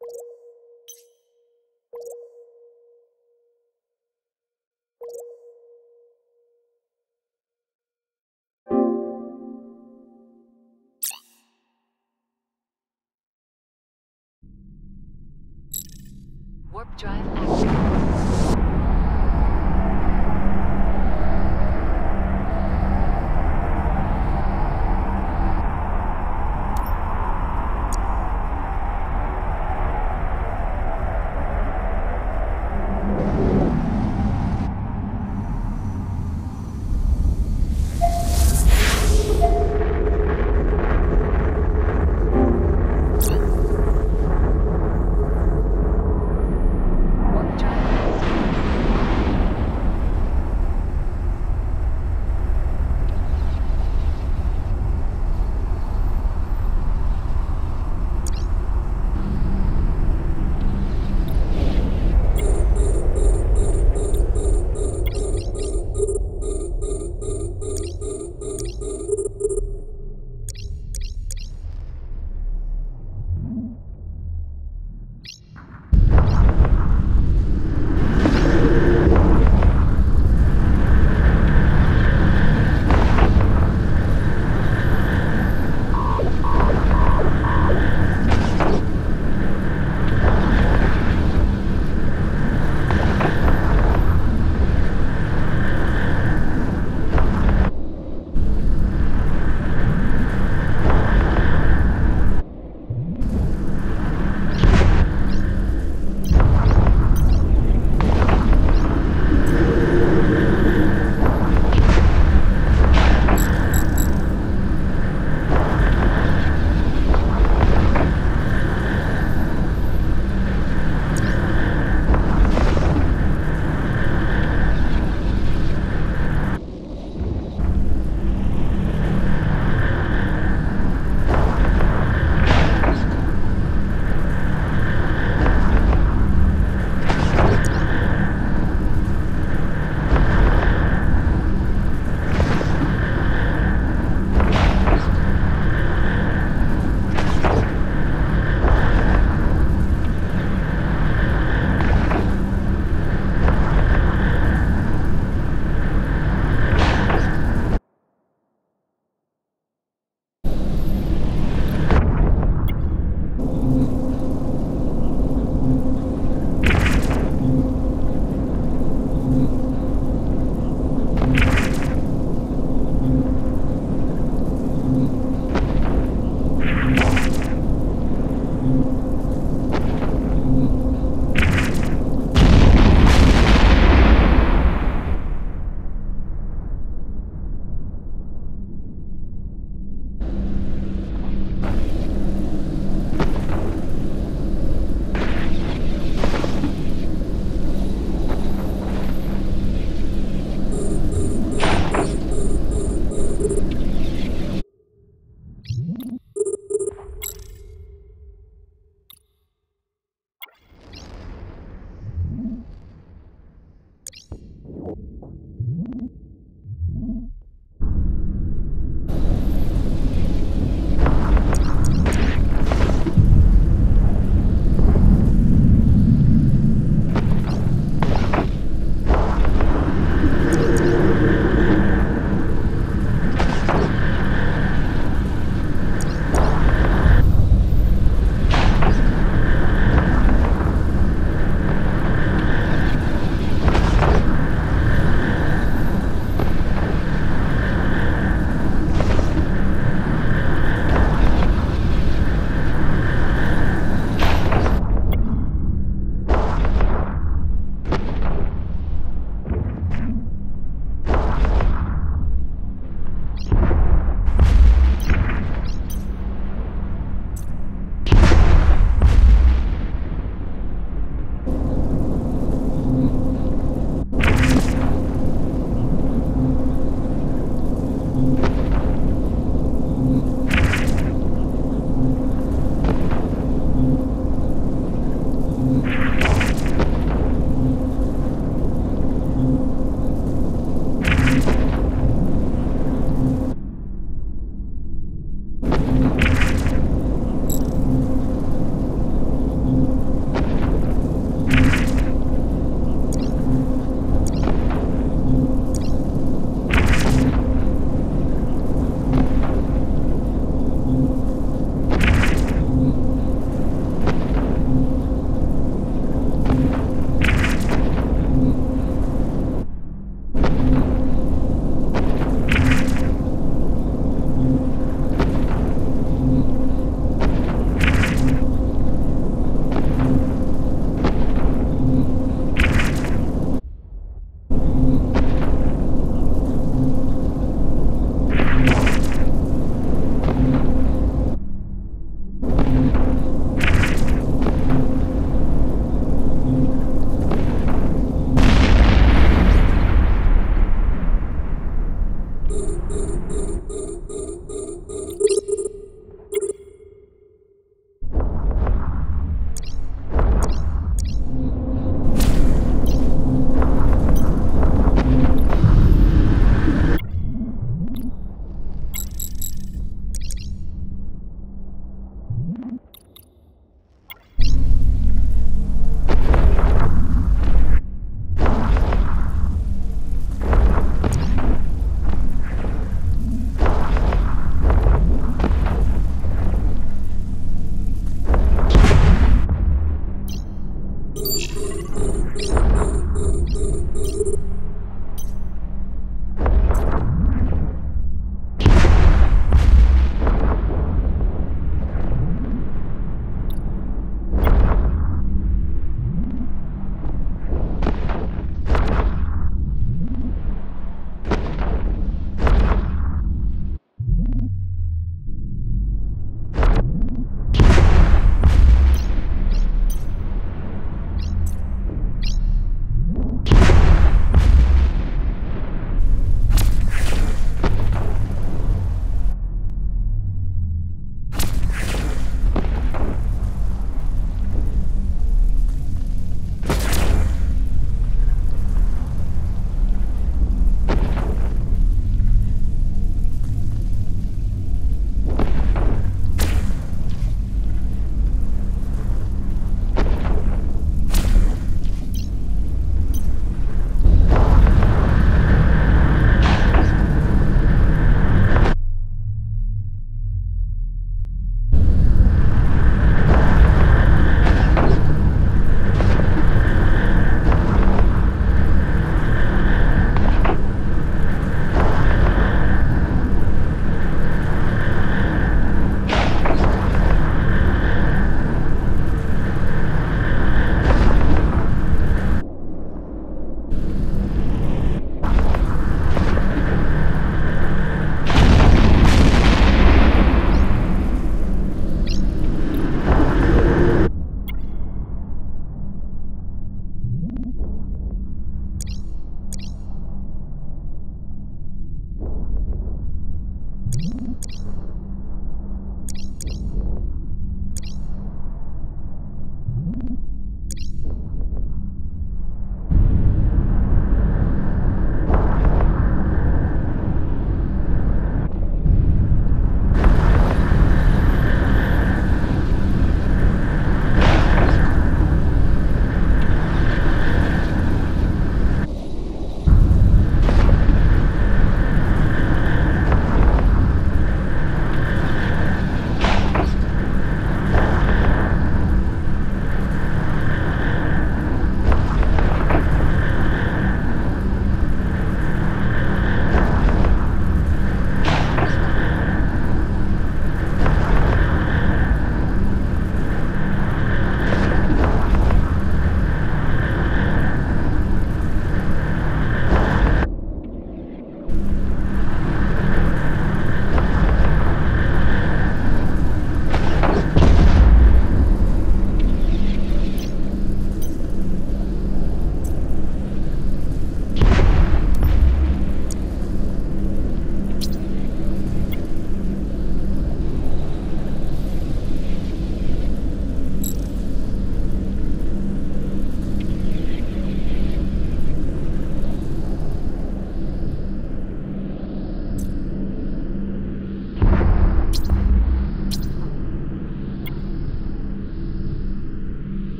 Warp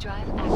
Drive active.